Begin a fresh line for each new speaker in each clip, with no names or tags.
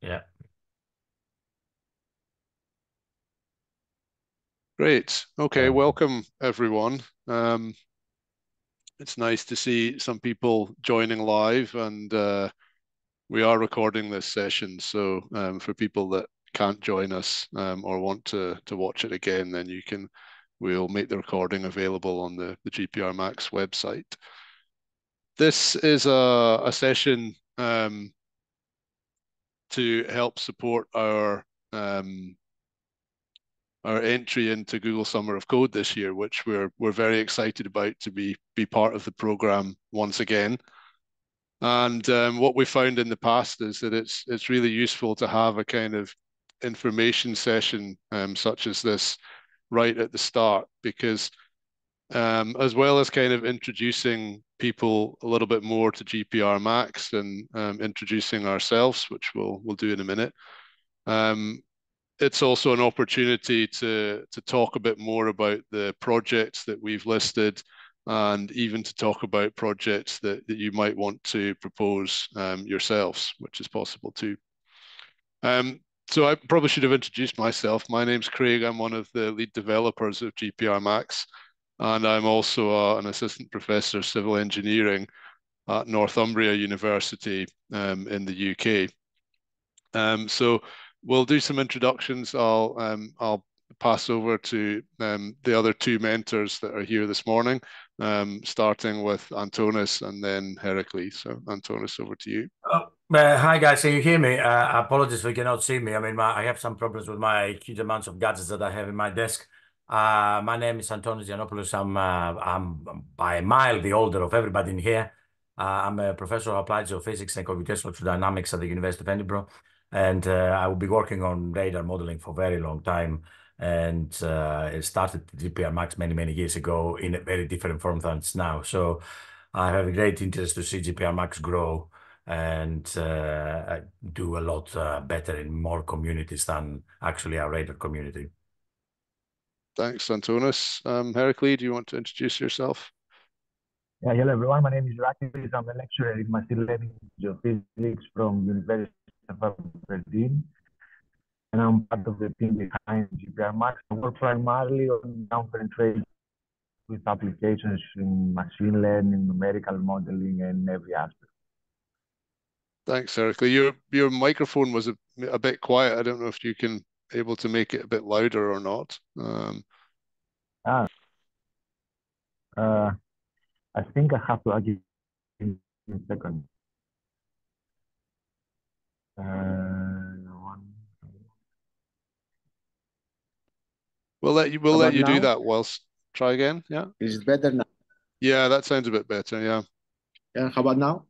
Yeah.
Great. Okay, welcome everyone. Um, it's nice to see some people joining live, and uh, we are recording this session. So um, for people that can't join us um, or want to to watch it again, then you can. We'll make the recording available on the the GPR Max website. This is a a session um, to help support our um, our entry into Google Summer of Code this year, which we're we're very excited about to be be part of the program once again. And um, what we found in the past is that it's it's really useful to have a kind of information session um, such as this right at the start because um, as well as kind of introducing people a little bit more to GPR Max and um, introducing ourselves, which we'll we'll do in a minute. Um, it's also an opportunity to to talk a bit more about the projects that we've listed and even to talk about projects that, that you might want to propose um, yourselves, which is possible too. Um, so I probably should have introduced myself. My name's Craig. I'm one of the lead developers of GPR Max, and I'm also uh, an assistant professor of civil engineering at Northumbria University um, in the UK. Um, so we'll do some introductions. I'll um, I'll pass over to um, the other two mentors that are here this morning, um, starting with Antonis and then Heracles. So Antonis, over to you.
Uh, hi guys, can you hear me? Uh, apologies if you cannot see me. I mean, my, I have some problems with my huge amounts of gadgets that I have in my desk. Uh, my name is Antonis Giannopoulos. I'm, uh, I'm by a mile the older of everybody in here. Uh, I'm a professor of applied geophysics and computational dynamics at the University of Edinburgh and uh, I will be working on radar modeling for a very long time. And uh, started GPR Max many, many years ago in a very different form than it's now. So I have a great interest to see GPR Max grow and uh, do a lot uh, better in more communities than actually our radar community.
Thanks, Antonis. Um, Heracles, do you want to introduce yourself?
Yeah, hello everyone. My name is Heracles. I'm a lecturer in machine learning geophysics from University of Aberdeen, and I'm part of the team behind GPR Max. I work primarily on ground penetration with applications in machine learning, numerical modeling, and every aspect.
Thanks, Heracles. Your your microphone was a, a bit quiet. I don't know if you can able to make it a bit louder or not. Um,
ah, uh, I think I have to argue in, in a second.
Uh, we'll let you. We'll let you now? do that. Whilst try again. Yeah.
Is it better now?
Yeah, that sounds a bit better. Yeah.
Yeah. How about now?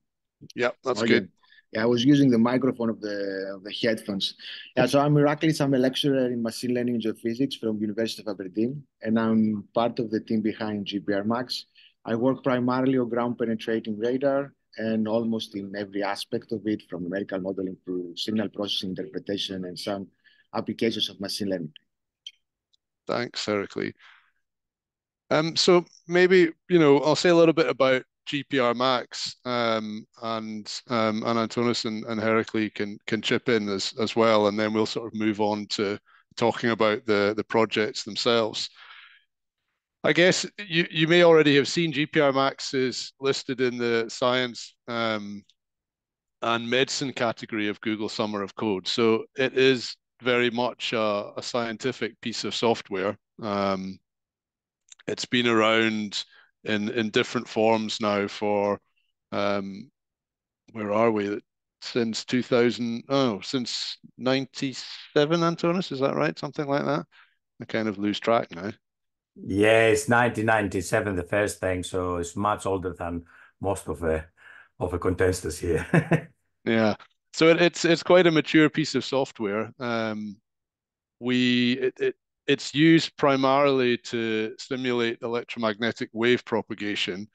Yeah, that's okay. good.
Yeah, I was using the microphone of the of the headphones. Yeah, so I'm Heracles. I'm a lecturer in machine learning and geophysics from University of Aberdeen, and I'm part of the team behind GPR Max. I work primarily on ground penetrating radar and almost in every aspect of it, from numerical modeling to signal processing interpretation and some applications of machine learning.
Thanks, Heracles. Um, so maybe, you know, I'll say a little bit about GPR Max um, and um, and Antonis and, and Heracles can can chip in as, as well, and then we'll sort of move on to talking about the, the projects themselves. I guess you, you may already have seen GPR Max is listed in the science um, and medicine category of Google Summer of Code. So it is very much a, a scientific piece of software. Um, it's been around in, in different forms now for, um, where are we? Since 2000, oh, since 97, Antonis, is that right? Something like that? I kind of lose track now.
Yeah, it's 1997, the first thing, so it's much older than most of the of the contestants here.
yeah, so it, it's it's quite a mature piece of software. Um, we it, it it's used primarily to stimulate electromagnetic wave propagation,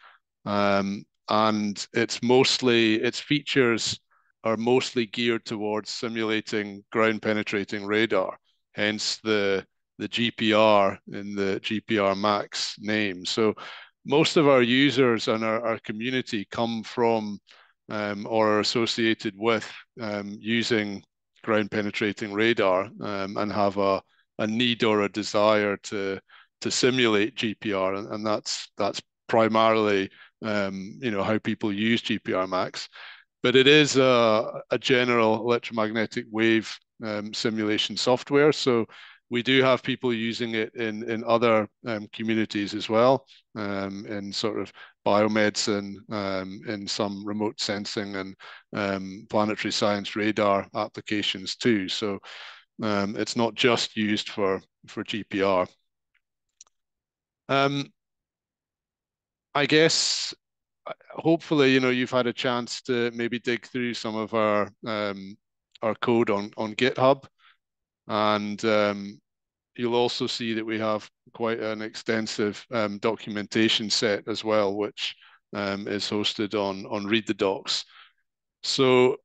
um, and it's mostly its features are mostly geared towards simulating ground penetrating radar. Hence the the GPR in the GPR Max name. So most of our users and our, our community come from um, or are associated with um, using ground penetrating radar um, and have a, a need or a desire to to simulate GPR, and, and that's that's primarily um, you know how people use GPR Max. But it is a, a general electromagnetic wave um, simulation software. So we do have people using it in in other um, communities as well, um, in sort of biomedicine, um, in some remote sensing and um, planetary science radar applications too. So um, it's not just used for for GPR. Um, I guess hopefully you know you've had a chance to maybe dig through some of our our code on on GitHub. And um, you'll also see that we have quite an extensive um, documentation set as well, which um, is hosted on on Read the Docs. So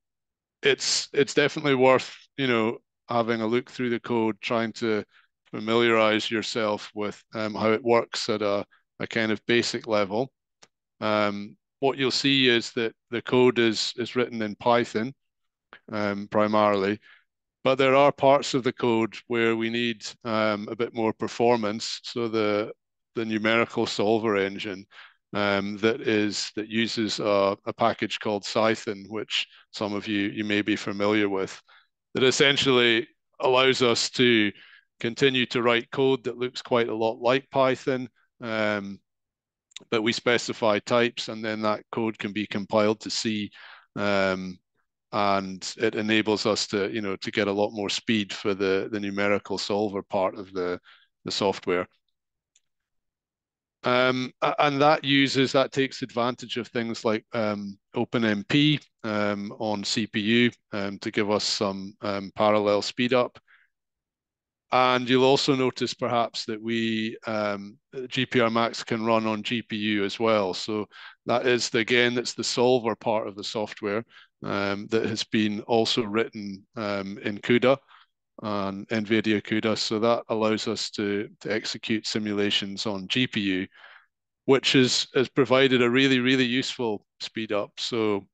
it's it's definitely worth you know having a look through the code, trying to familiarize yourself with um, how it works at a, a kind of basic level. Um, what you'll see is that the code is is written in Python um, primarily, but there are parts of the code where we need um, a bit more performance. So the the numerical solver engine um, that is that uses a, package called Cython, which some of you you may be familiar with, that essentially allows us to continue to write code that looks quite a lot like Python. Um, but we specify types, and then that code can be compiled to C um, and it enables us to you know to get a lot more speed for the the numerical solver part of the the software um, and that uses that takes advantage of things like um, OpenMP um, on CPU um, to give us some um, parallel speed up. And you'll also notice perhaps that we um, GPR Max can run on GPU as well. So that is the, again, that's the solver part of the software that has been also written in CUDA and NVIDIA CUDA. So that allows us to, to execute simulations on GPU, which is, has provided a really, really useful speed up. So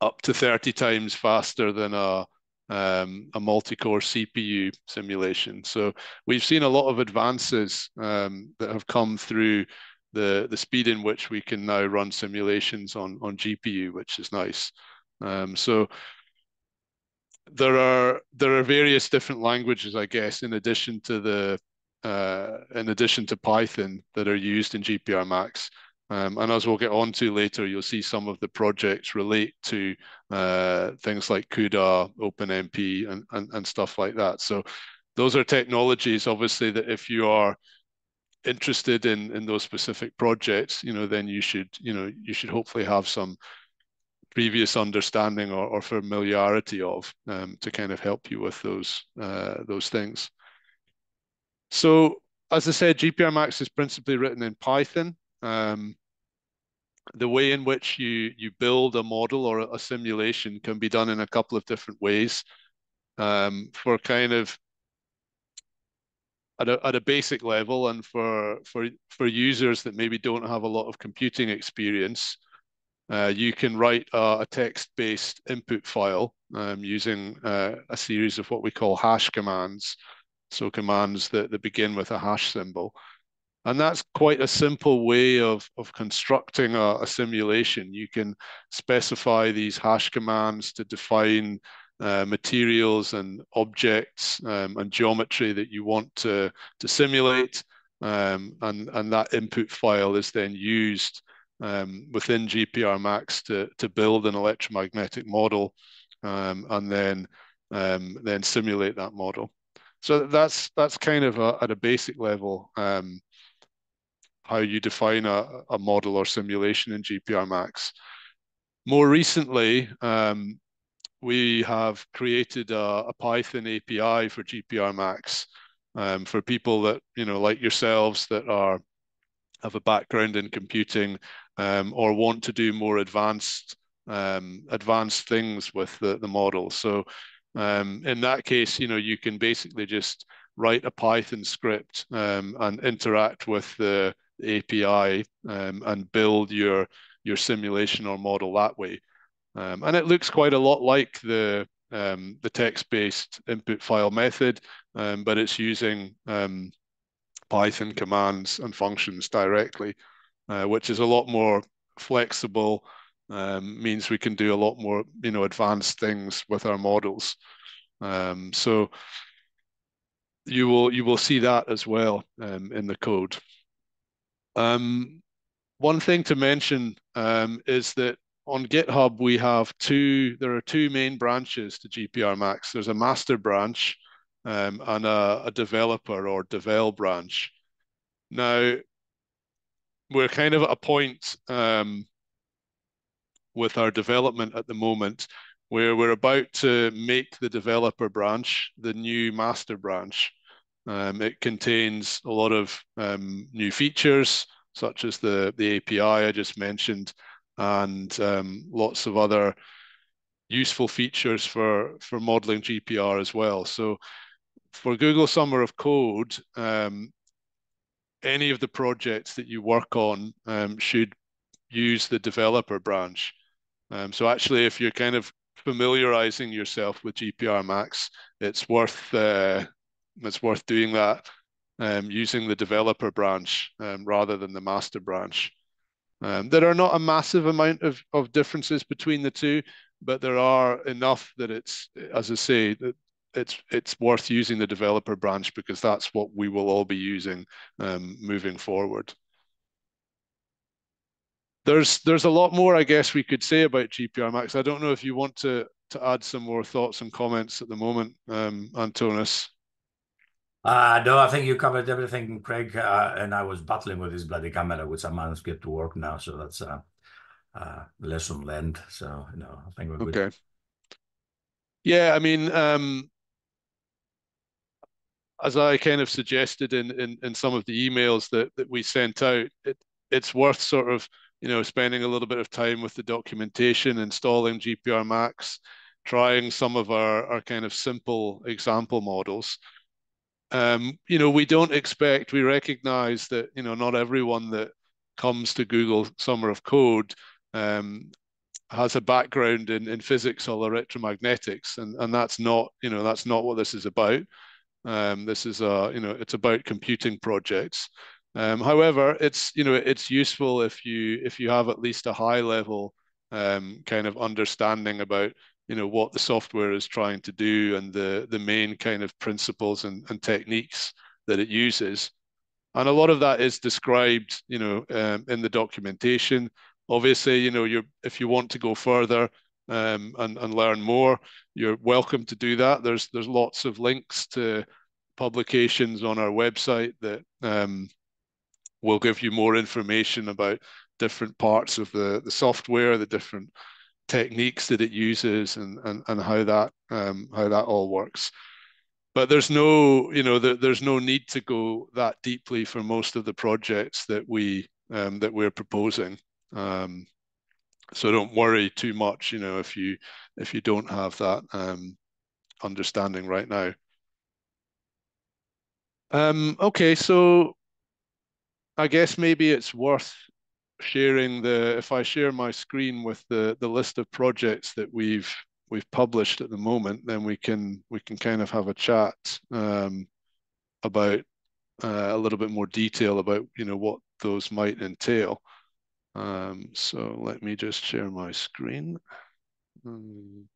up to 30 times faster than a, um, a multi-core CPU simulation. So we've seen a lot of advances um, that have come through the, the speed in which we can now run simulations on, on GPU, which is nice. Um, so there are there are various different languages, I guess, in addition to the uh, in addition to Python that are used in GPR Max. Um, and as we'll get on to later, you'll see some of the projects relate to uh, things like CUDA, OpenMP, and, and, and stuff like that. So those are technologies, obviously, that if you are interested in in those specific projects, you know, then you should, you know, you should hopefully have some previous understanding or, or familiarity of um, to kind of help you with those uh, those things. So as I said, GPR Max is principally written in Python. Um, the way in which you you build a model or a simulation can be done in a couple of different ways. Um, for kind of at a, at a basic level, and for for for users that maybe don't have a lot of computing experience, uh, you can write a, a text-based input file um, using uh, a series of what we call hash commands. So commands that, that begin with a hash symbol. And that's quite a simple way of, of constructing a, a simulation. You can specify these hash commands to define uh, materials and objects um, and geometry that you want to, to simulate. Um, and, and that input file is then used um, within GPR Max to, to build an electromagnetic model um, and then um, then simulate that model. So that's that's kind of a, at a basic level um, how you define a, a model or simulation in GPR Max. More recently, um, we have created a, a, Python API for GPR Max um, for people that you know like yourselves that are have a background in computing um, or want to do more advanced um, advanced things with the, the model. So um, in that case, you know, you can basically just write a Python script um, and interact with the API um, and build your your simulation or model that way. Um, and it looks quite a lot like the the text-based input file method, but it's using Python commands and functions directly, uh, which is a lot more flexible, um, means we can do a lot more, you know, advanced things with our models. Um, so you will you will see that as well um, in the code. Um, one thing to mention um, is that on GitHub we have two. There are two main branches to GPR Max. There's a master branch um, and a, a, developer or devel branch. Now we're kind of at a point um, with our development at the moment where we're about to make the developer branch the new master branch. Um, it contains a lot of um, new features, such as the, the API I just mentioned, and um, lots of other useful features for, for modeling GPR as well. So for Google Summer of Code, um, any of the projects that you work on um, should use the developer branch. Um, so actually, if you're kind of familiarizing yourself with GPR Max, it's worth uh, it's worth doing that um, using the developer branch um, rather than the master branch. Um, there are not a massive amount of, of differences between the two, but there are enough that it's, as I say, it's it's worth using the developer branch because that's what we will all be using um, moving forward there's there's a lot more I guess we could say about GPR Max. I don't know if you want to to add some more thoughts and comments at the moment, um, Antonis.
Uh, no, I think you covered everything, Craig. Uh, and I was battling with this bloody camera, which I managed to get to work now. So that's a uh, uh, lesson learned. So, you know, I think we're good.
Okay. Yeah, I mean, um, as I kind of suggested in, in, in some of the emails that, that we sent out, it, it's worth sort of you know, spending a little bit of time with the documentation, installing GPR Max, trying some of our, our kind of simple example models. Um, you know, we don't expect, we recognize that, you know, not everyone that comes to Google Summer of Code um, has a background in, in physics or electromagnetics. And, and that's not, you know, that's not what this is about. Um, this is a, you know, it's about computing projects. Um, however, it's you know it's useful if you if you have at least a high level um, kind of understanding about you know what the software is trying to do and the the main kind of principles and, and techniques that it uses. And a lot of that is described, you know, um, in the documentation. Obviously, you know, you're if you want to go further um, and and learn more, you're welcome to do that. There's there's lots of links to publications on our website that um, will give you more information about different parts of the, the software, the different techniques that it uses and, and, and how that um, how that all works. But there's no, you know, there, there's no need to go that deeply for most of the projects that we um, that we're proposing. Um, so don't worry too much, you know, if you if you don't have that um, understanding right now. Um, okay, so I guess maybe it's worth sharing the if I share my screen with the the list of projects that we've we've published at the moment, then we can we can kind of have a chat um, about uh, a little bit more detail about you know what those might entail. Um, so let me just share my screen. Um,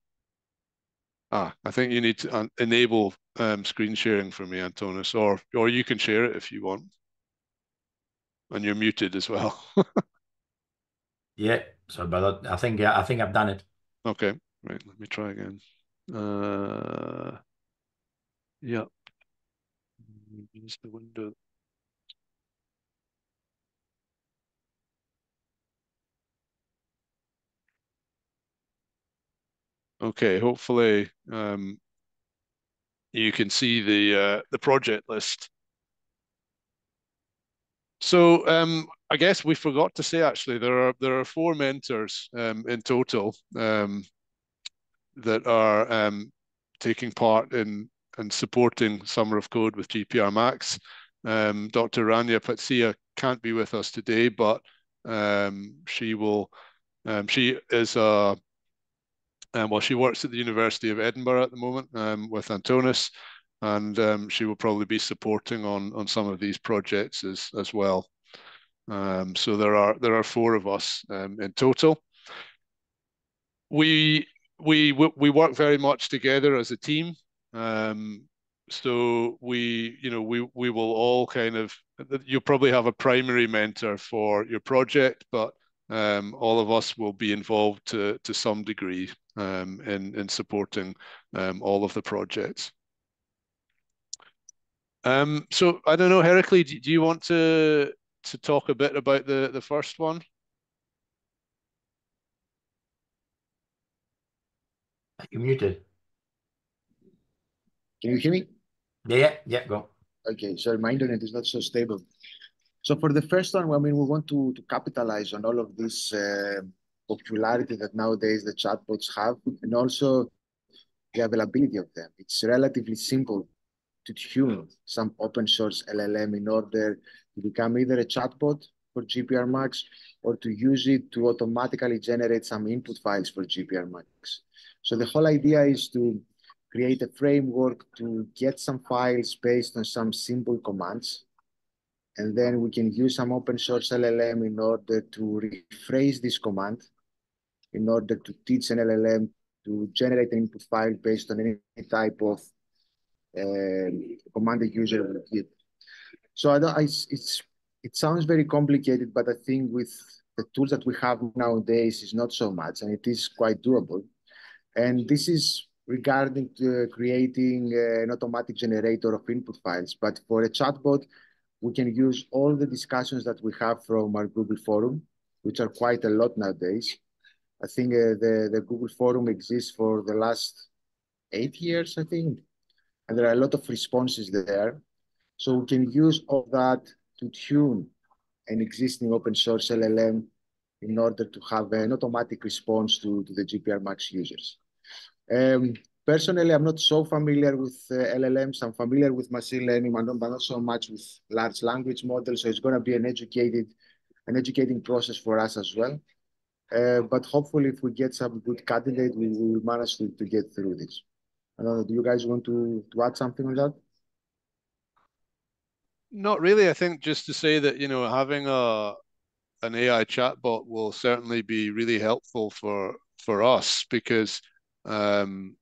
ah, I think you need to enable um, screen sharing for me, Antonis, or or you can share it if you want and you're muted as well.
yeah, so but I think yeah, I think I've done it.
Okay, right. Let me try again. Uh, yeah. Use the window. Okay, hopefully um, you can see the uh, the project list. So um, I guess we forgot to say actually there are there are four mentors um, in total um, that are um, taking part in and supporting Summer of Code with GPR Max. Um, Dr. Rania Patsia can't be with us today, but um, she will. she is a um, well, she works at the University of Edinburgh at the moment um, with Antonis, and um, she will probably be supporting on on some of these projects as as well. Um, so there are there are four of us um, in total. We we we work very much together as a team. Um, so we you know we we will all kind of you'll probably have a primary mentor for your project, but all of us will be involved to to some degree um, in in supporting um, all of the projects. Um, so I don't know, Heracles, do, do you want to to talk a bit about the the first one?
You're muted.
Can you hear me?
Yeah, yeah, go.
Okay, sorry, my internet is not so stable. So for the first one, I mean, we want to, to capitalize on all of this uh, popularity that nowadays the chatbots have, and also the availability of them. It's relatively simple to tune some open source LLM in order to become either a chatbot for GPR Max or to use it to automatically generate some input files for GPR Max. So the whole idea is to create a framework to get some files based on some simple commands. And then we can use some open source LLM in order to rephrase this command, in order to teach an LLM to generate an input file based on any type of uh, command the user will give. So I I, it's, it sounds very complicated, but I think with the tools that we have nowadays is not so much, and it is quite doable. And this is regarding creating uh, an automatic generator of input files. But for a chatbot, we can use all the discussions that we have from our Google forum, which are quite a lot nowadays. I think uh, the, the Google forum exists for the last eight years, I think. And there are a lot of responses there. So we can use all that to tune an existing open source LLM in order to have an automatic response to, to the GPR Max users. Um, personally, I'm not so familiar with uh, LLMs. I'm familiar with machine learning, but not, but not so much with large language models. So it's going to be an educated, an educating process for us as well. Uh, but hopefully, if we get some good candidate, we, will manage to, get through this. Do you guys want to, add something on that?
Not really. I think just to say that you know having an AI chatbot will certainly be really helpful for for us because um,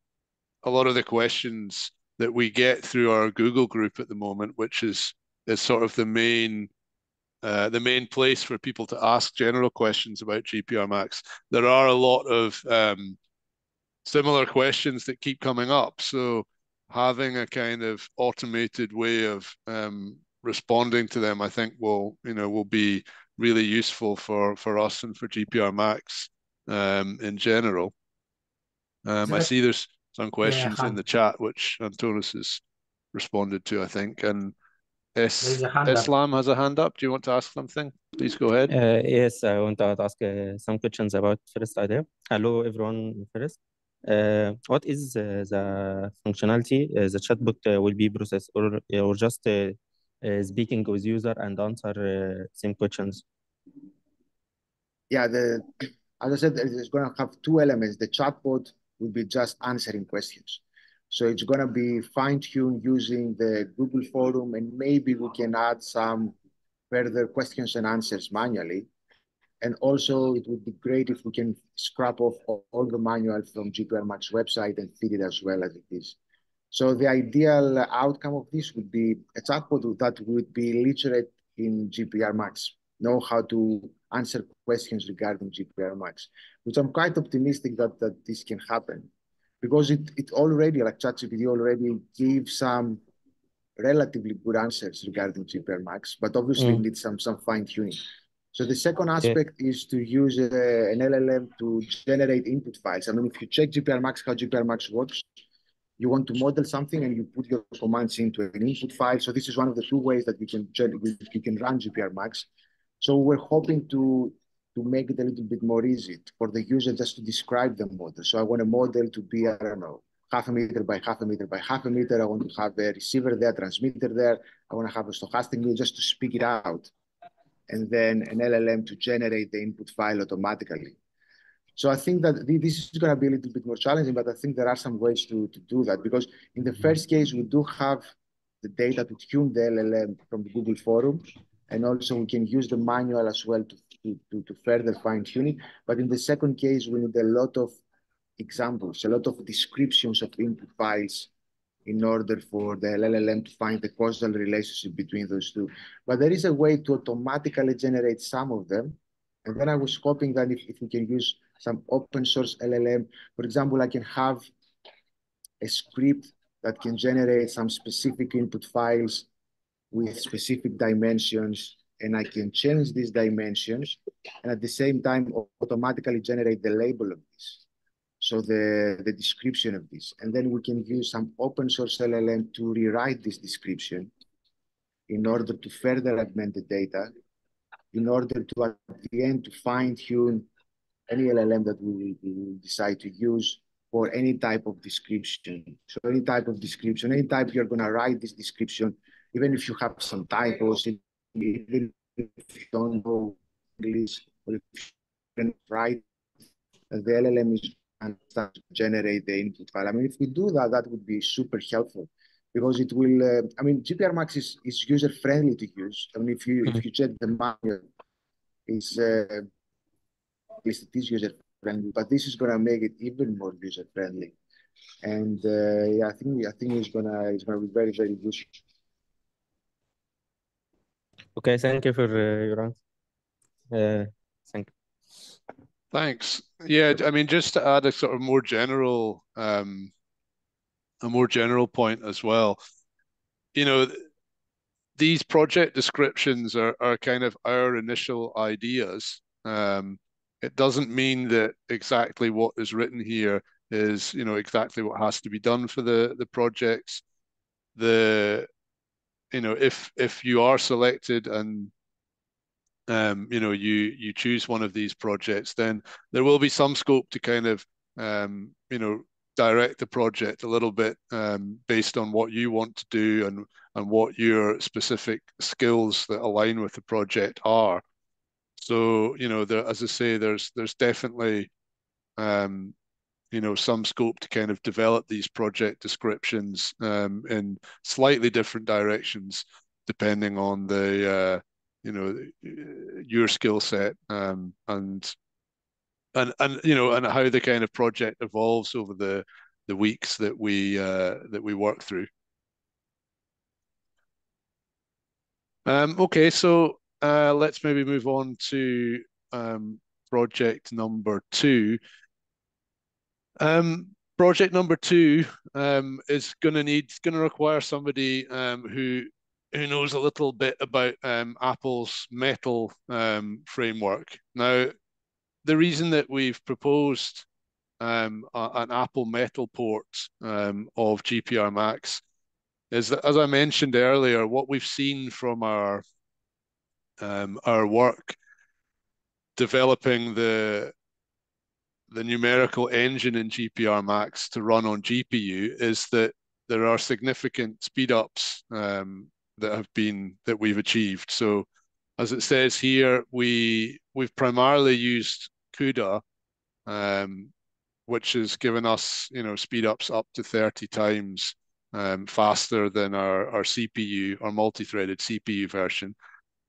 a lot of the questions that we get through our Google group at the moment, which is sort of the main uh, the main place for people to ask general questions about GPR Max. There are a lot of um, similar questions that keep coming up. So having a kind of automated way of um, responding to them, I think will you know will be really useful for for us and for GPR Max um, in general. Um, I see there's some questions yeah, in the chat which Antonis has responded to, I think, and Es- Islam has a hand up. Do you want to ask something? Please go ahead.
Uh, yes, I want to ask uh, some questions about first idea. Hello, everyone. First, uh, what is uh, the functionality uh, the chatbot uh, will be processed, or or just speaking with user and answer same questions?
Yeah, the as I said, it's going to have two elements: the chatbot will be just answering questions. So it's going to be fine-tuned using the Google forum, and maybe we can add some further questions and answers manually. And also, it would be great if we can scrap off all the manual from GPR Max website and feed it as well as it is. So the ideal outcome of this would be a chatbot that would be literate in GPR Max, know how to answer questions regarding GPR Max, which I'm quite optimistic that, that this can happen because it, it already, like ChatGPT already gives some relatively good answers regarding GPR Max, but obviously mm. needs some, some fine tuning. So the second aspect yeah. is to use uh, an LLM to generate input files. I mean, if you check GPR Max, how GPR Max works, you want to model something and you put your commands into an input file. So this is one of the two ways that we can we can run GPR Max. So we're hoping to to make it a little bit more easy for the user just to describe the model. So I want a model to be, I don't know, half a meter by half a meter by half a meter. I want to have a receiver there, transmitter there. I want to have a stochastic view just to speak it out. And then an LLM to generate the input file automatically. So I think that this is going to be a little bit more challenging, but I think there are some ways to, to do that because in the mm-hmm. first case, we do have the data to tune the LLM from the Google forum. And also we can use the manual as well to, to, to further fine tune it. But in the second case, we need a lot of examples, a lot of descriptions of input files in order for the LLM to find the causal relationship between those two. But there is a way to automatically generate some of them. And then I was hoping that if, if we can use some open source LLM. For example, I can have a script that can generate some specific input files with specific dimensions, and I can change these dimensions, and at the same time automatically generate the label of this. So the, the description of this. And then we can use some open source LLM to rewrite this description in order to further augment the data, in order to at the end to fine tune any LLM that we, we decide to use for any type of description. So any type of description, any type you're going to write this description, even if you have some typos, even if you don't know English, or if you can write, the LLM is going to generate the input file. I mean, if we do that, that would be super helpful because it will, uh, I mean, GPR Max is, is user friendly to use. I mean, if you, mm -hmm. if you check the manual, it's, uh, least it is user friendly, but this is going to make it even more user friendly. And uh, yeah, I think I think it's gonna it's gonna be very very useful.
Okay, thank you for uh, your answer. Uh, thank you.
Thanks. Yeah, I mean, just to add a sort of more general, um, a more general point as well. You know, these project descriptions are are kind of our initial ideas. Um, it doesn't mean that exactly what is written here is you know exactly what has to be done for the the projects the you know if if you are selected and um you know you you choose one of these projects then there will be some scope to kind of um you know direct the project a little bit um based on what you want to do and and what your specific skills that align with the project are. So you know, there, as I say, there's there's definitely um, you know some scope to kind of develop these project descriptions um, in slightly different directions depending on the uh, you know your skill set um, and and and you know and how the kind of project evolves over the the weeks that we uh, that we work through. Um, okay, so uh, let's maybe move on to um, project number two. Um, project number two um, is going to need going to require somebody um, who who knows a little bit about um, Apple's Metal um, framework. Now, the reason that we've proposed um, a, an Apple Metal port um, of GPR Max is that, as I mentioned earlier, what we've seen from our um, our work developing the the numerical engine in GPR Max to run on GPU is that there are significant speed ups um, that have been that we've achieved. So, as it says here, we we've primarily used CUDA, um, which has given us you know speed ups up to thirty times um, faster than our our CPU, our multi-threaded CPU version.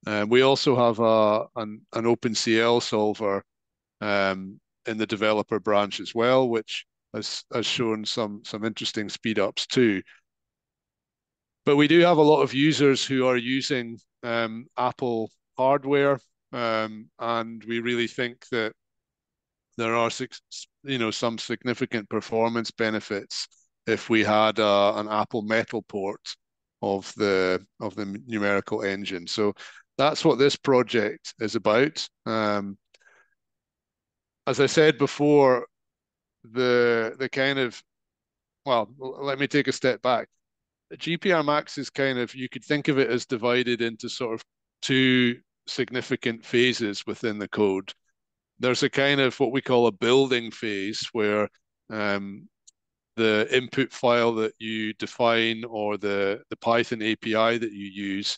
Uh, we also have a, an, an OpenCL solver um, in the developer branch as well, which has, has shown some, some interesting speed ups too. But we do have a lot of users who are using um, Apple hardware, um, and we really think that there are you know some significant performance benefits if we had uh, an Apple Metal port of the of the numerical engine. So that's what this project is about. Um, as I said before, the the kind of well, let me take a step back. GPR Max is kind of you could think of it as divided into sort of two significant phases within the code. There's a kind of what we call a building phase where um, the input file that you define or the, the Python API that you use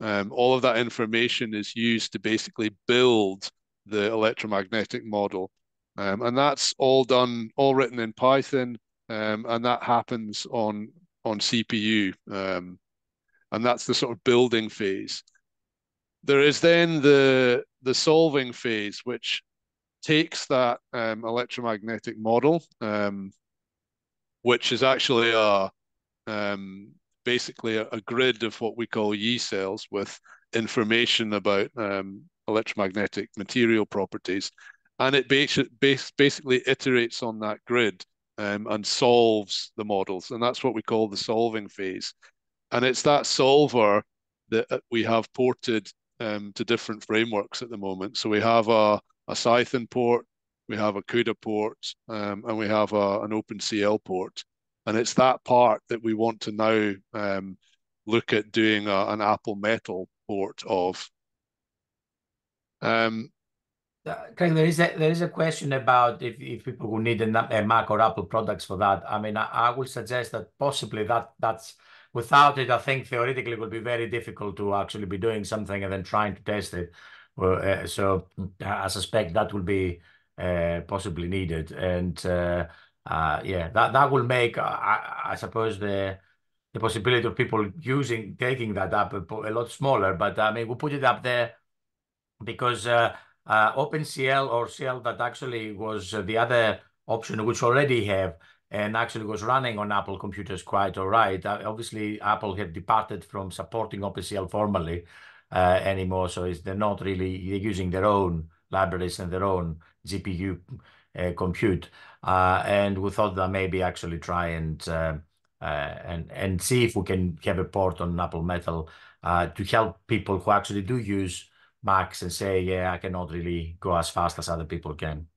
um, all of that information is used to basically build the electromagnetic model. Um, and that's all done, all written in Python, um, and that happens on on CPU, um, and that's the sort of building phase. There is then the the solving phase, which takes that um, electromagnetic model, um, which is actually a um, basically a, a, grid of what we call Yee cells with information about um, electromagnetic material properties, and it bas bas basically iterates on that grid um, and solves the models, and that's what we call the solving phase. And it's that solver that uh, we have ported um, to different frameworks at the moment. So we have a, a Cython port, we have a CUDA port, um, and we have a, an OpenCL port. And it's that part that we want to now um, look at doing a, an Apple Metal port of.
Um, uh, Craig, there is a there is a question about if, if people will need a, Mac or Apple products for that. I mean, I, I would suggest that possibly that that's without it. I think theoretically it would be very difficult to actually be doing something and then trying to test it. Uh, so I suspect that will be uh, possibly needed, and uh, uh yeah, that that will make I, I suppose the the possibility of people using taking that up a, a lot smaller. But I mean, we put it up there because uh, uh, OpenCL or CL that actually was uh, the other option which already have and actually was running on Apple computers quite all right. Uh, obviously, Apple had departed from supporting OpenCL formally uh, anymore, so they're not really they're using their own libraries and their own GPU uh, compute. And we thought that maybe actually try and and and see if we can have a port on Apple Metal to help people who actually do use Macs and say, yeah, I cannot really go as fast as other people can.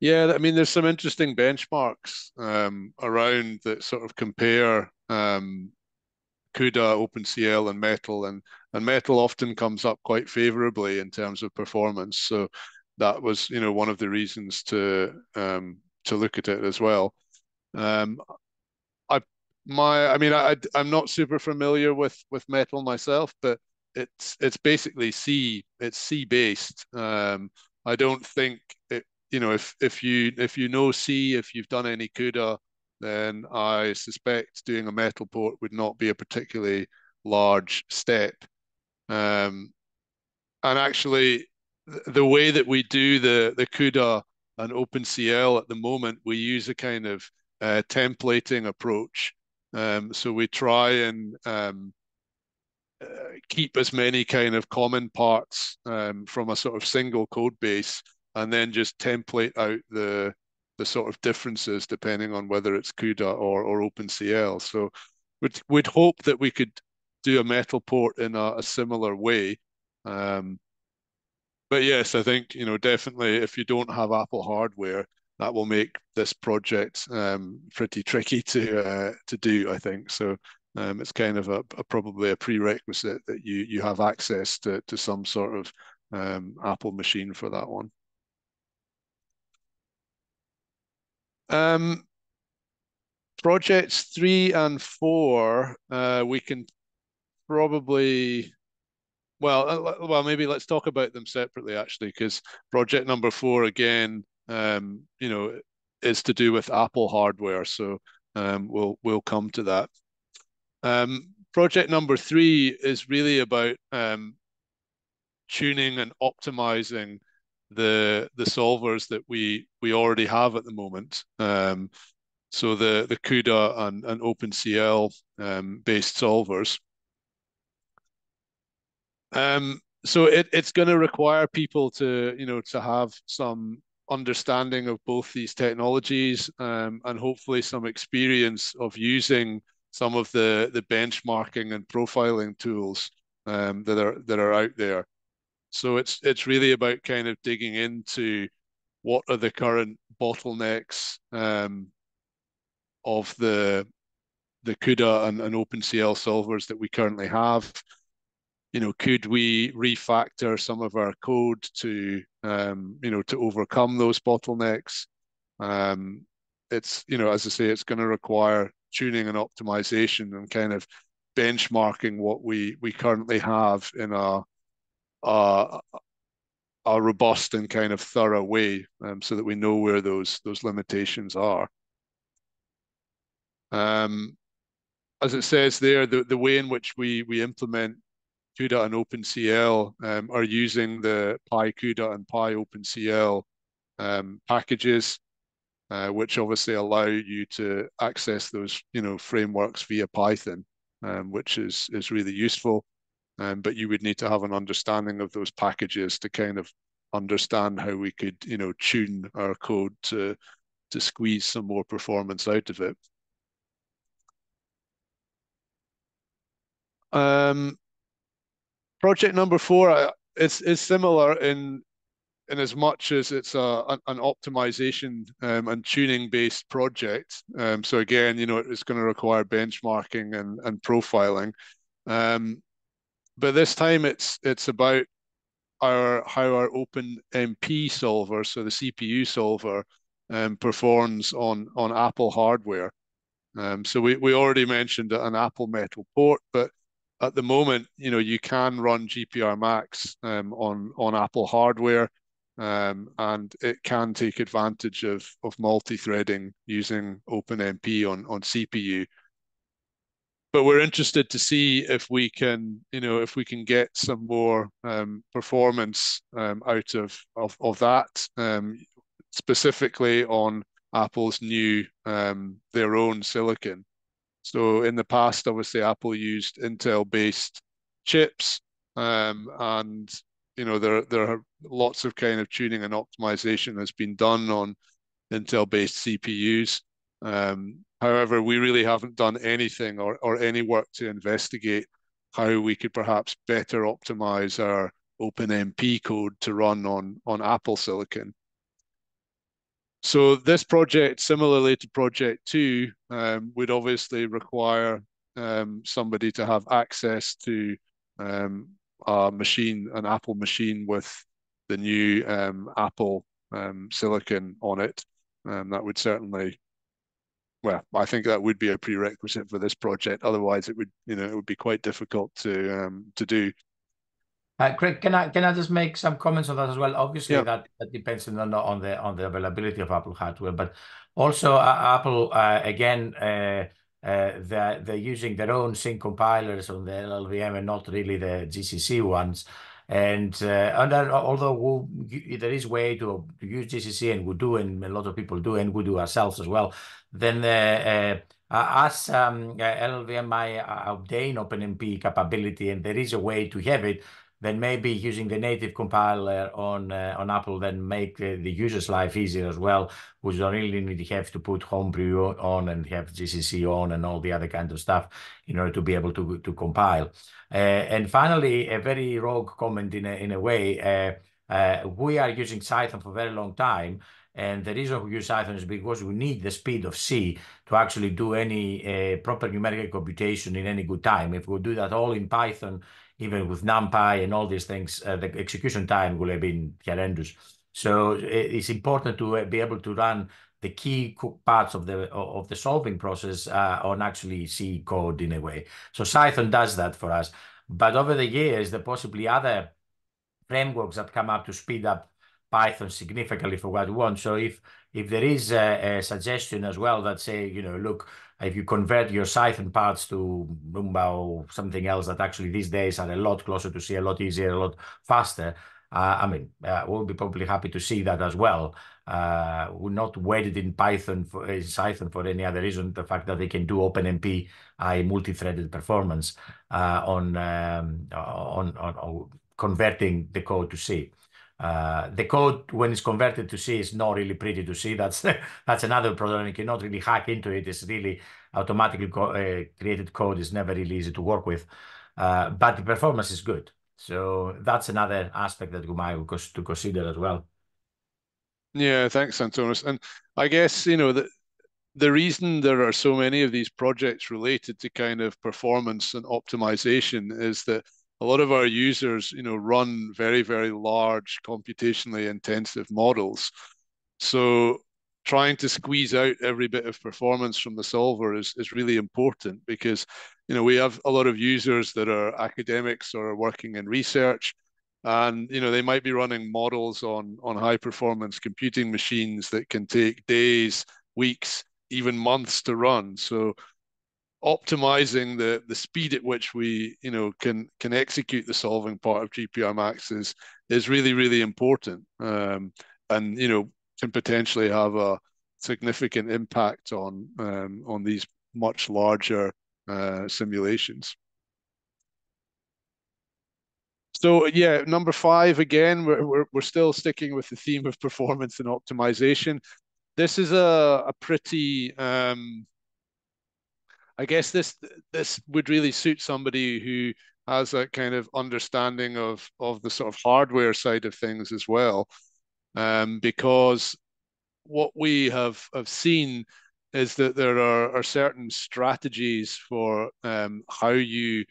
Yeah, I mean, there's some interesting benchmarks um, around that sort of compare um, CUDA, OpenCL, and Metal, and and Metal often comes up quite favorably in terms of performance. So that was, you know, one of the reasons to um, to look at it as well. Um, I my, I mean, I I'm not super familiar with with Metal myself, but it's it's basically C. It's C based. Um, I don't think it. You know, if if you if you know C, if you've done any CUDA, then I suspect doing a metal port would not be a particularly large step. Um, and actually, the way that we do the the CUDA and OpenCL at the moment, we use a kind of uh, templating approach. Um, so we try and um, keep as many kind of common parts um, from a sort of single code base and then just template out the the sort of differences depending on whether it's CUDA or, or OpenCL. So we'd, we'd hope that we could do a metal port in a, a similar way. Um, but yes, I think, you know, definitely if you don't have Apple hardware, that will make this project um, pretty tricky to uh, to do, I think. So um, it's kind of a, a, probably a prerequisite that you you have access to to some sort of um, Apple machine for that one. Um, projects three and four, uh, we can probably well, uh, well, maybe let's talk about them separately actually, because project number four again, um, you know, is to do with Apple hardware. So um, we'll we'll come to that. Um, project number three is really about um, tuning and optimizing the the solvers that we we already have at the moment. Um, so the the CUDA and, and OpenCL um, based solvers. Um, so it, it's going to require people to you know to have some understanding of both these technologies um, and hopefully some experience of using some of the the benchmarking and profiling tools um, that are that are out there. So it's it's really about kind of digging into what are the current bottlenecks um, of the the CUDA and, and OpenCL solvers that we currently have. You know, could we refactor some of our code to um, you know to overcome those bottlenecks? Um, it's you know, as I say, it's going to require tuning and optimization and kind of benchmarking what we we currently have in a a, a robust and kind of thorough way, um, so that we know where those those limitations are. Um, as it says there, the, the way in which we we implement CUDA and OpenCL um, are using the PyCUDA and PyOpenCL um, packages, uh, which obviously allow you to access those you know frameworks via Python, um, which is is really useful. Um, but you would need to have an understanding of those packages to kind of understand how we could you know tune our code to to squeeze some more performance out of it. Um, project number four uh, is is similar in in as much as it's a an, optimization um, and tuning based project. Um, so again, you know, it's going to require benchmarking and and profiling. Um, but this time it's it's about our how our Open MP solver, so the CPU solver, um, performs on on Apple hardware. Um, so we, we already mentioned an Apple Metal port, but at the moment, you know, you can run gprMax um, on on Apple hardware, um, and it can take advantage of of multi-threading using OpenMP on on CPU. But we're interested to see if we can, you know, if we can get some more um, performance um, out of of of that, um, specifically on Apple's new um, their own silicon. So in the past, obviously, Apple used Intel-based chips, um, and you know there there are lots of kind of tuning and optimization that's been done on Intel-based CPUs. Um, however, we really haven't done anything or or any work to investigate how we could perhaps better optimize our OpenMP code to run on on Apple silicon. So this project, similarly to project two, um, would obviously require um, somebody to have access to um, a machine, an Apple machine with the new um, Apple um, silicon on it. Um, that would certainly, well, I think that would be a prerequisite for this project. Otherwise, it would, you know, it would be quite difficult to to do.
Uh, Craig, can I can I just make some comments on that as well? Obviously, yeah. that, that depends on the on the on the availability of Apple hardware, but also uh, Apple uh, again uh, uh, they're using their own sync compilers on the LLVM and not really the GCC ones. And uh, and then, although we, there is way to, use GCC and we do, and a lot of people do, and we do ourselves as well, then as um, LLVM might obtain OpenMP capability, and there is a way to have it then maybe using the native compiler on uh, on Apple then make uh, the user's life easier as well, which don't really need to have to put Homebrew on and have GCC on and all the other kind of stuff in order to be able to to compile. Uh, and finally, a very rogue comment in a in a way. Uh, uh, we are using Python for a very long time, and the reason we use Python is because we need the speed of C to actually do any uh, proper numerical computation in any good time. If we do that all in Python, even with NumPy and all these things, uh, the execution time will have been horrendous. So it's important to uh, be able to run the key parts of the of the solving process uh, on actually C code in a way. So Python does that for us. But over the years, there possibly other frameworks that come up to speed up Python significantly for what we want. So if if there is a, a suggestion as well that say, you know, look, if you convert your Cython parts to Numba or something else that actually these days are a lot closer to C, a lot easier, a lot faster, uh, I mean, uh, we'll be probably happy to see that as well. Uh, we're not wedded in Python for in Cython for any other reason. The fact that they can do OpenMP, a multi-threaded performance uh, on, um, on, on on converting the code to C. Uh, the code, when it's converted to C, is not really pretty to see. That's that's another problem. You cannot really hack into it. It's really automatically co uh, created code is never really easy to work with, uh, but the performance is good. So that's another aspect that we might to consider as well.
Yeah, thanks, Antonis. And I guess you know that the reason there are so many of these projects related to kind of performance and optimization is that a lot of our users, you know, run very, very large computationally intensive models. So trying to squeeze out every bit of performance from the solver is, is really important because, you know, we have a lot of users that are academics or are working in research and you know they might be running models on on high performance computing machines that can take days, weeks, even months to run. So optimizing the the speed at which we you know can can execute the solving part of gprMax is is really really important, um, and you know can potentially have a significant impact on um, on these much larger uh, simulations. So yeah, number five again, we're, we're we're still sticking with the theme of performance and optimization. This is a a pretty um, I guess this this would really suit somebody who has a kind of understanding of of the sort of hardware side of things as well, um, because what we have have seen is that there are, are certain strategies for um, how you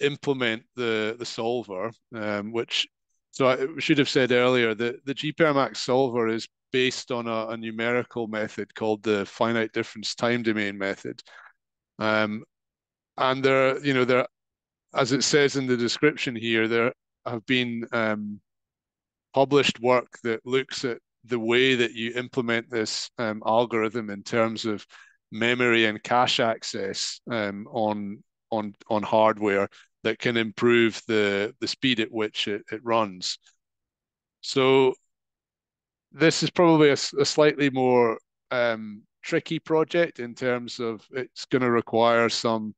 implement the the solver, um, which so I should have said earlier that the gprMax solver is based on a, a numerical method called the finite difference time domain method. Um, and there, you know, there, as it says in the description here, there have been um, published work that looks at the way that you implement this um, algorithm in terms of memory and cache access um, on on on hardware that can improve the the speed at which it, it runs. So this is probably a, a slightly more um, tricky project in terms of it's going to require some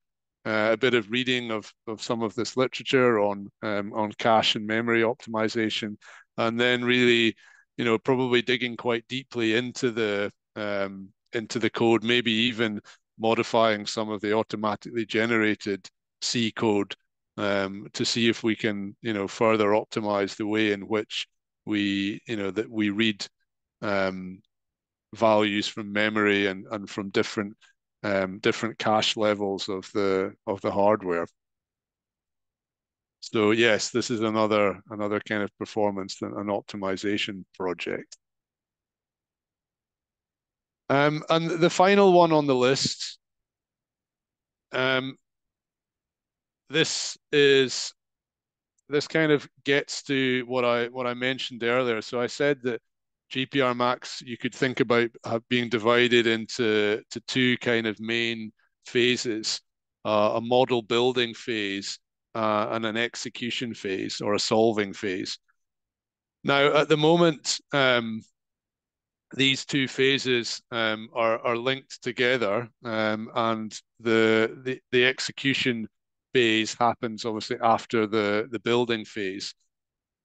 uh, a bit of reading of, of some of this literature on um, on cache and memory optimization, and then really, you know, probably digging quite deeply into the um, into the code, maybe even modifying some of the automatically generated C code um, to see if we can, you know, further optimize the way in which we, you know, that we read um, values from memory and, and from different um, different cache levels of the of the hardware. So yes, this is another another kind of performance and an optimization project. Um, and the final one on the list, um, this is this kind of gets to what I what I mentioned earlier. So I said that gprMax you could think about being divided into to two kind of main phases: uh, a model building phase uh, and an execution phase or a solving phase. Now, at the moment, um, these two phases um, are are linked together, um, and the, the the execution phase happens obviously after the the building phase.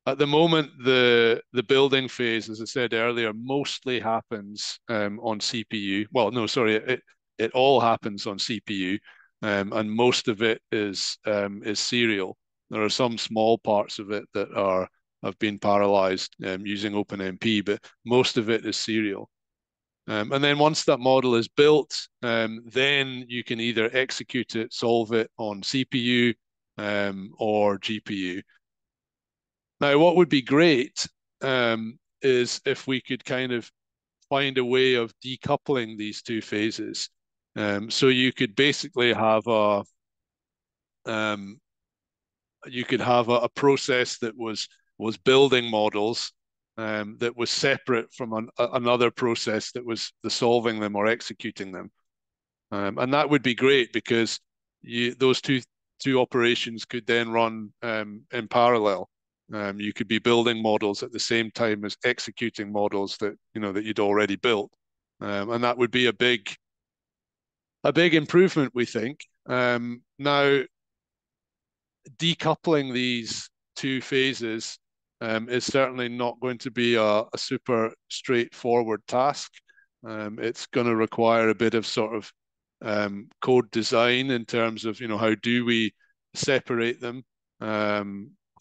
At the moment, the the building phase, as I said earlier, mostly happens um, on CPU. Well, no, sorry, it it all happens on CPU, um, and most of it is um, is serial. There are some small parts of it that are have been parallelized um, using OpenMP, but most of it is serial. Um, and then once that model is built, um, then you can either execute it, solve it on CPU or GPU. Now, what would be great um, is if we could kind of find a way of decoupling these two phases. Um, so you could basically have a um, you could have a, a, process that was was building models um, that was separate from an, a, another process that was the solving them or executing them, um, and that would be great because you those two two operations could then run um, in parallel. Um, you could be building models at the same time as executing models that you know that you'd already built, um, and that would be a big, a big improvement, we think. Um, now, decoupling these two phases um, is certainly not going to be a, a super straightforward task. Um, it's going to require a bit of sort of um, code design in terms of you know how do we separate them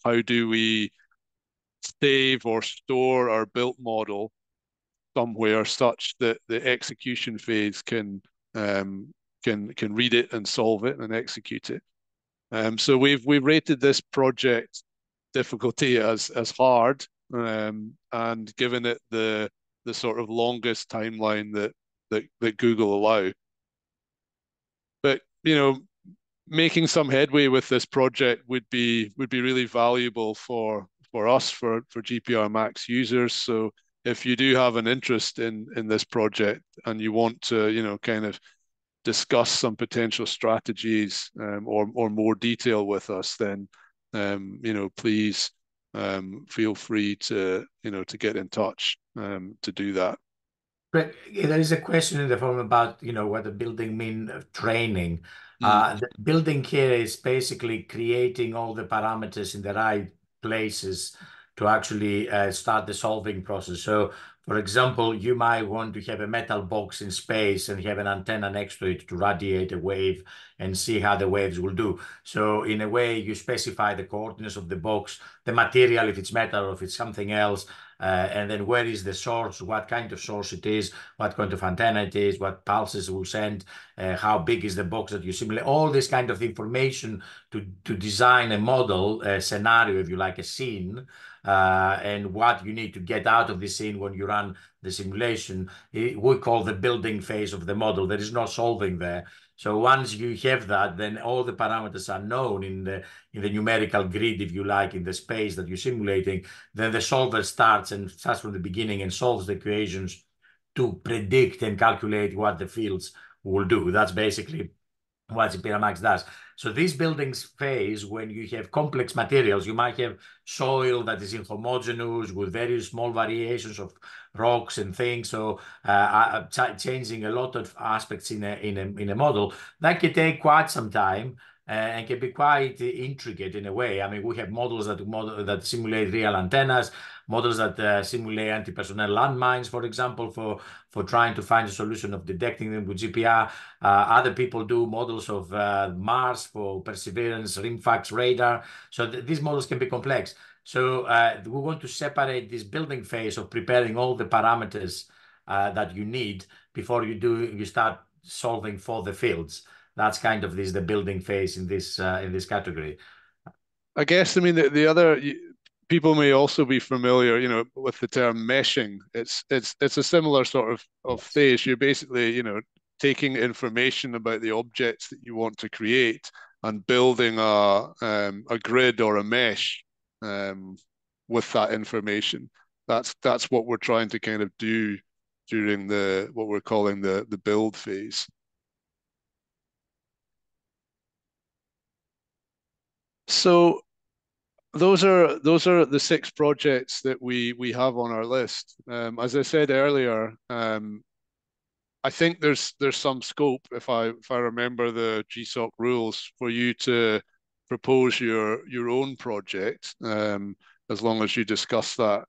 how do we save or store our built model somewhere such that the execution phase can um, can can read it and solve it and execute it. Um, so we've we've rated this project difficulty as as hard um, and given it the the sort of longest timeline that that, that Google allow. But you know, making some headway with this project would be would be really valuable for for us for for gprMax users. So if you do have an interest in in this project and you want to, you know, kind of discuss some potential strategies um, or or more detail with us, then um, you know, please um, feel free to you know to get in touch um, to do that.
But there is a question in the form about you know what the building mean training. Uh, the building here is basically creating all the parameters in the right places to actually uh, start the solving process. So for example, you might want to have a metal box in space and have an antenna next to it to radiate a wave and see how the waves will do. So in a way, you specify the coordinates of the box, the material, if it's metal or if it's something else, uh, and then where is the source, what kind of source it is, what kind of antenna it is, what pulses will send, uh, how big is the box that you simulate, all this kind of information to, to design a model, a scenario, if you like, a scene, uh, and what you need to get out of the scene when you run the simulation. Eh, we call the building phase of the model. There is no solving there. So once you have that, then all the parameters are known in the in the numerical grid, if you like, in the space that you're simulating. Then the solver starts and starts from the beginning and solves the equations to predict and calculate what the fields will do. That's basically what gprMax does. So these buildings phase, when you have complex materials, you might have soil that is inhomogeneous with very small variations of rocks and things. So uh, uh changing a lot of aspects in a, in a, in a model, that can take quite some time and can be quite intricate in a way. I mean, we have models that model that simulate real antennas, models that uh, simulate anti-personnel landmines, for example, for for trying to find a solution of detecting them with GPR. Uh, other people do models of uh, Mars for Perseverance, RIMFAX radar. So th these models can be complex. So we want to separate this building phase of preparing all the parameters that you need before you do you start solving for the fields that's kind of this the building phase in this uh, in this category.
I guess I mean the, the other people may also be familiar, you know, with the term meshing. It's it's it's a similar sort of of phase. You're basically you know taking information about the objects that you want to create and building a um, a grid or a mesh um, with that information. That's that's what we're trying to kind of do during the what we're calling the the build phase. So those are those are the six projects that we we have on our list. Um, as I said earlier, um, I think there's there's some scope if I if I remember the GSoC rules for you to propose your your own project um, as long as you discuss that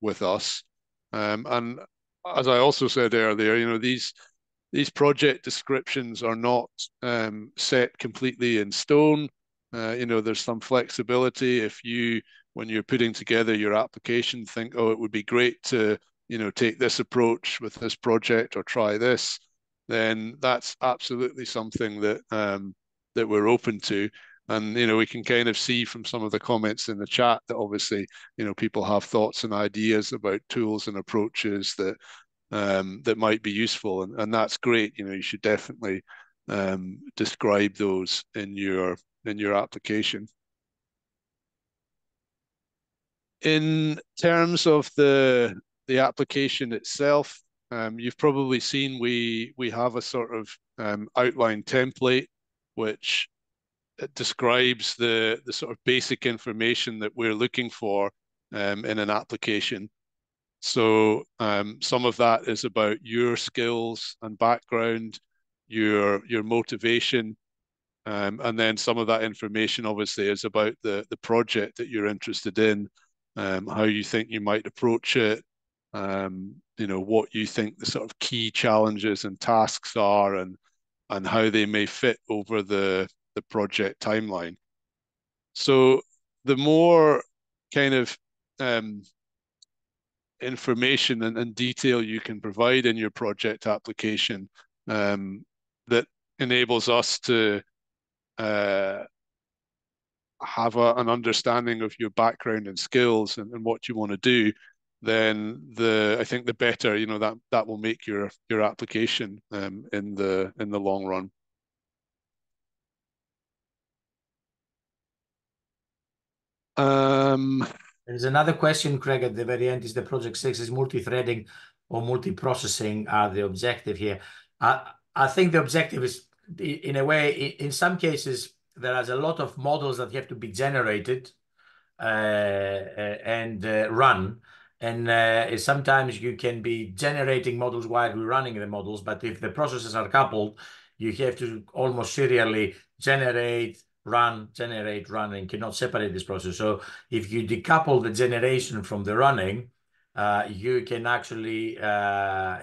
with us. Um, and as I also said earlier, you know these these project descriptions are not um, set completely in stone. Uh, you know, there's some flexibility if you, when you're putting together your application, think, oh, it would be great to, you know, take this approach with this project or try this, then that's absolutely something that um, that we're open to. And you know, we can kind of see from some of the comments in the chat that obviously, you know, people have thoughts and ideas about tools and approaches that um, that might be useful, and, and that's great. You know, you should definitely um, describe those in your in your application. In terms of the the application itself, um, you've probably seen we we have a sort of um, outline template which describes the the sort of basic information that we're looking for um, in an application. So um, some of that is about your skills and background, your your motivation, um, and then some of that information obviously is about the, the project that you're interested in, um, how you think you might approach it, um, you know, what you think the sort of key challenges and tasks are and and how they may fit over the, the project timeline. So the more kind of um, information and, and, detail you can provide in your project application um, that enables us to uh, have a, an understanding of your background and skills and, and what you want to do, then the I think the better you know that that will make your your application um, in the in the long run. Um,
There's another question, Craig, at the very end. Is the project six is multi-threading or multi-processing are the objective here? I, I think the objective is, in a way, in some cases, there is a lot of models that have to be generated uh, and uh, run. And uh, sometimes you can be generating models while we're running the models, but if the processes are coupled, you have to almost serially generate, run, generate, run, and cannot separate this process. So if you decouple the generation from the running, uh, you can actually uh,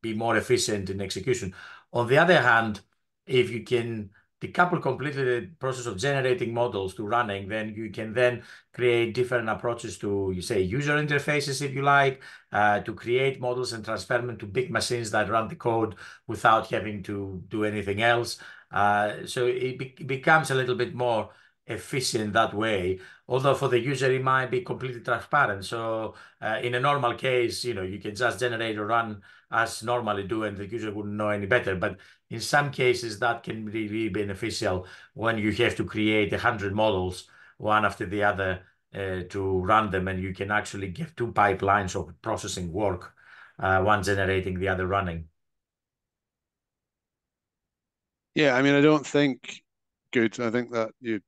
be more efficient in execution. On the other hand, if you can decouple completely the process of generating models to running, then you can then create different approaches to, you say, user interfaces, if you like, uh, to create models and transfer them to big machines that run the code without having to do anything else. Uh, so it be becomes a little bit more efficient that way. Although for the user, it might be completely transparent. So uh, in a normal case, you know, you can just generate or run as normally do, and the user wouldn't know any better. But in some cases, that can be really beneficial when you have to create a hundred models, one after the other, uh, to run them, and you can actually give two pipelines of processing work, uh, one generating, the other running.
Yeah, I mean, I don't think good. I think that you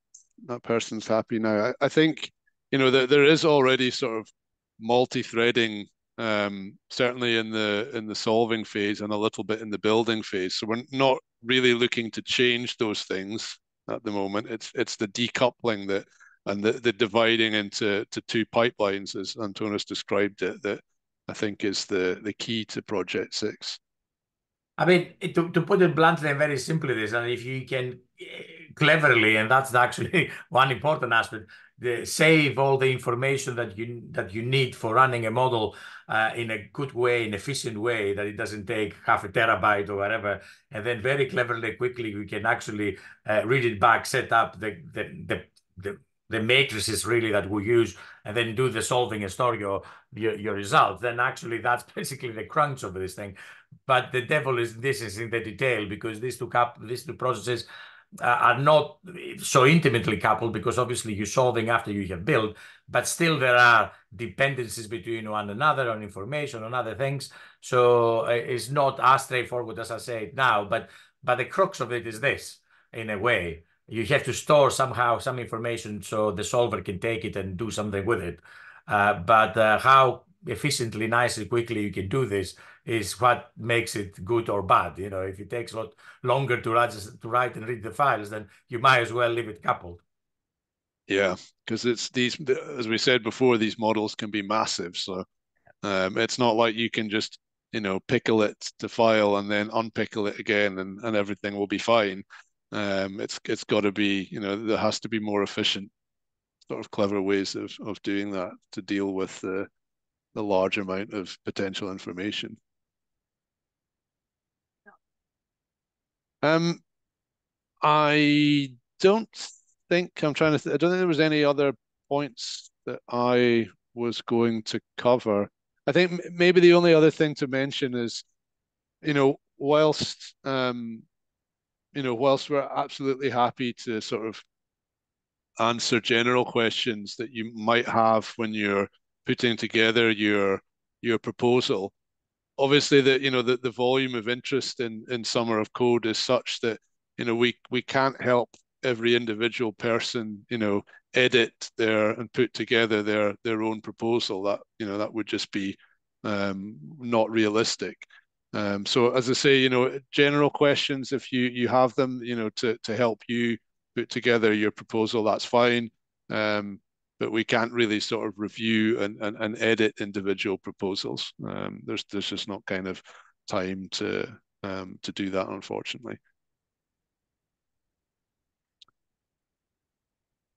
that person's happy now. I, I think you know that there is already sort of multi-threading um, certainly in the in the solving phase and a little bit in the building phase. So we're not really looking to change those things at the moment. It's it's the decoupling that and the, the dividing into to two pipelines, as Antonis described it, that I think is the the key to Project Six.
I mean, to, to put it bluntly and very simply, this, and if you can eh, cleverly, and that's actually one important aspect, the, save all the information that you that you need for running a model uh, in a good way, an efficient way, that it doesn't take half a terabyte or whatever, and then very cleverly, quickly, we can actually uh, read it back, set up the the the, the the matrices really that we use and then do the solving and store your, your, your results, then actually that's basically the crunch of this thing. But the devil is this is in the detail because these two cap these two processes are not so intimately coupled because obviously you're solving after you have built, but still there are dependencies between one another on information, on other things. So uh, it's not as straightforward as I say it now, but but the crux of it is this, in a way. You have to store somehow some information so the solver can take it and do something with it. Uh, but uh, how efficiently, nicely, quickly you can do this is what makes it good or bad. You know, if it takes a lot longer to write to write and read the files, then you might as well leave it coupled.
Yeah, because it's these, as we said before, these models can be massive. So um, it's not like you can just you know pickle it to file and then unpickle it again and, and everything will be fine. Um, it's it's got to be you know there has to be more efficient sort of clever ways of of doing that to deal with the the large amount of potential information. Um, I don't think I'm trying to. Th- I don't think there was any other points that I was going to cover. I think m- maybe the only other thing to mention is, you know, whilst um, you know, whilst we're absolutely happy to sort of answer general questions that you might have when you're putting together your your proposal, obviously the you know the, the volume of interest in in summer of code is such that you know we we can't help every individual person you know edit their and put together their their own proposal. That you know that would just be um, not realistic. Um, so as i say you know general questions if you you have them you know to to help you put together your proposal that's fine. Um, but we can't really sort of review and, and, and edit individual proposals. Um, there's there's just not kind of time to um, to do that, unfortunately.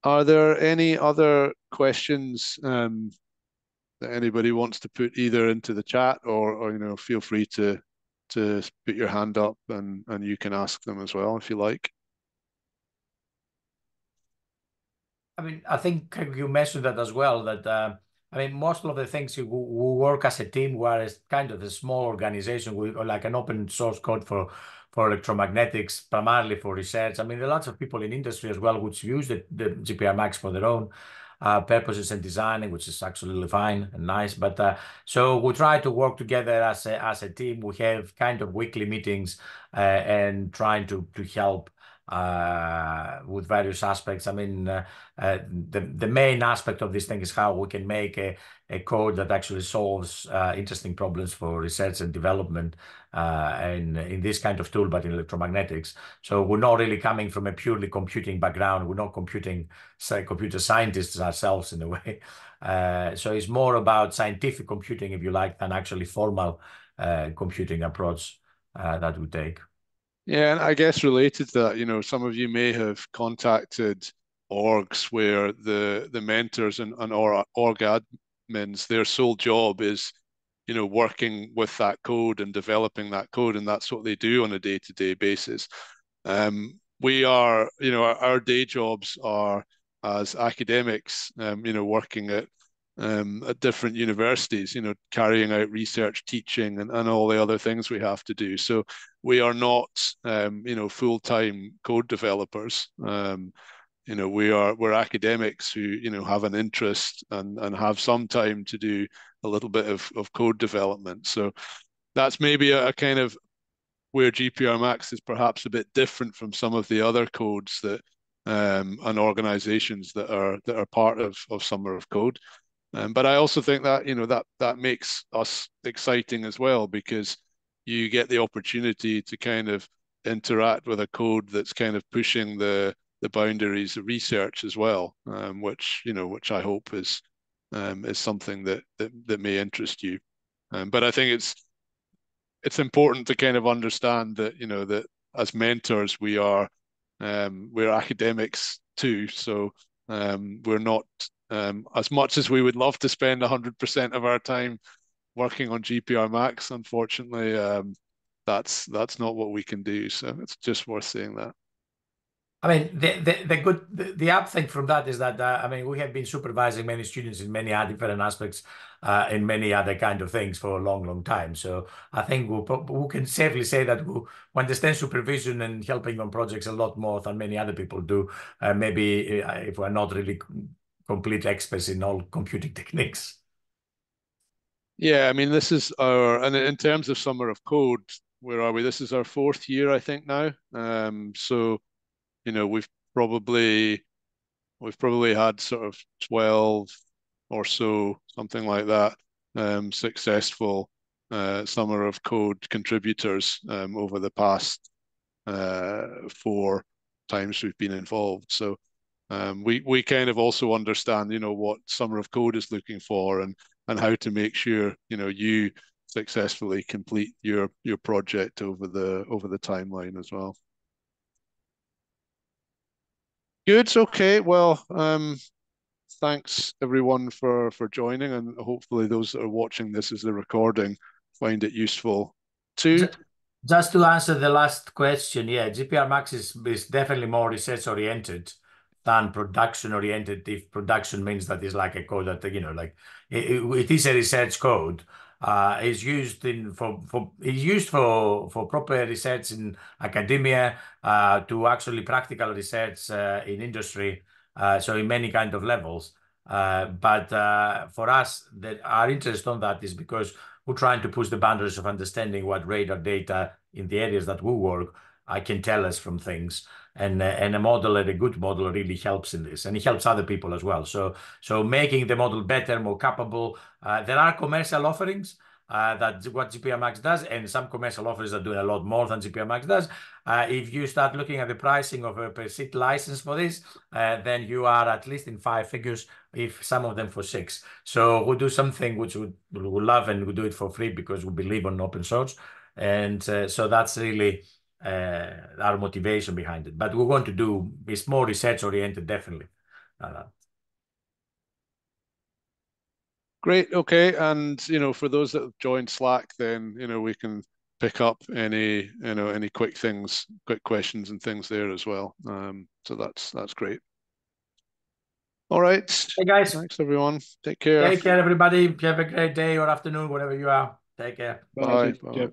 Are there any other questions um, that anybody wants to put either into the chat or, or you know feel free to to put your hand up and and you can ask them as well if you like.
I mean, I think you mentioned that as well, that uh, I mean, most of the things we, work as a team, we're kind of a small organization, we like an open source code for for electromagnetics, primarily for research. I mean, there are lots of people in industry as well which use the, the gprMax for their own. uh, purposes and designing, which is absolutely fine and nice. But uh, so we try to work together as a, as a team. We have kind of weekly meetings uh, and trying to to help uh, with various aspects. I mean, uh, uh, the the main aspect of this thing is how we can make a, a code that actually solves uh, interesting problems for research and development uh, and in this kind of tool, but in electromagnetics. So we're not really coming from a purely computing background. We're not computing say, computer scientists ourselves in a way. Uh, so it's more about scientific computing, if you like, than actually formal computing approach that we take.
Yeah, and I guess related to that, you know, some of you may have contacted orgs where the the mentors and, and or, org admins, their sole job is, you know, working with that code and developing that code, and that's what they do on a day-to-day basis. Um, we are, you know, our, our day jobs are as academics, um, you know, working at um, at different universities, you know, carrying out research, teaching, and, and all the other things we have to do. So we are not, um, you know, full time code developers. Um, you know, we are we're academics who you know have an interest and and have some time to do a little bit of of code development. So that's maybe a, a kind of where gprMax is perhaps a bit different from some of the other codes that um, and organizations that are that are part of of Summer of Code. Um, but I also think that you know that that makes us exciting as well because you get the opportunity to kind of interact with a code that's kind of pushing the the boundaries of research as well, um, which you know which I hope is um, is something that, that that may interest you. Um, but I think it's it's important to kind of understand that you know that as mentors we are um, we're academics too, so um, we're not um, as much as we would love to spend 100% of our time working on gprMax, unfortunately, um, that's that's not what we can do. So it's just worth saying that.
I mean, the, the, the good the, the thing from that is that uh, I mean we have been supervising many students in many different aspects, uh, in many other kind of things for a long, long time. So I think we we'll, we can safely say that we, we understand supervision and helping on projects a lot more than many other people do. Uh, maybe uh, if we're not really complete experts in all computing techniques.
Yeah, I mean, this is our, and in terms of Summer of Code, where are we? This is our fourth year, I think now. Um, so, you know, we've probably, we've probably had sort of 12 or so, something like that, um, successful uh, Summer of Code contributors um, over the past uh, four times we've been involved. So um, we we kind of also understand, you know, what Summer of Code is looking for and and how to make sure, you know, you successfully complete your your project over the over the timeline as well. Good. Okay. Well, um, thanks everyone for for joining, and hopefully those that are watching this as the recording find it useful too.
Just to answer the last question, yeah, gprMax is, is definitely more research oriented than production oriented if production means that it's like a code that you know like it, it is a research code. Uh, is used in for for is used for for proper research in academia uh, to actually practical research uh, in industry uh, so in many kind of levels. Uh, but uh, for us that our interest on that is because we're trying to push the boundaries of understanding what radar data in the areas that we work I can tell us from things and uh, and a model and a good model really helps in this and it helps other people as well so so making the model better more capable uh, there are commercial offerings uh, that's what gprMax does, and some commercial offers are doing a lot more than gprMax does. Uh, if you start looking at the pricing of a per seat license for this, uh, then you are at least in five figures, if some of them for six. So we do something which we, we love and we do it for free because we believe on open source. And uh, so that's really our motivation behind it. But we want to do it's more research oriented, definitely. Uh,
Great. Okay, and you know, for those that have joined Slack, then you know we can pick up any you know any quick things, quick questions and things there as well. Um, so that's that's great. All right.
Hey guys.
Thanks everyone. Take care.
Take care, everybody. Have a great day or afternoon, whatever you are. Take care.
Bye. Bye. Bye.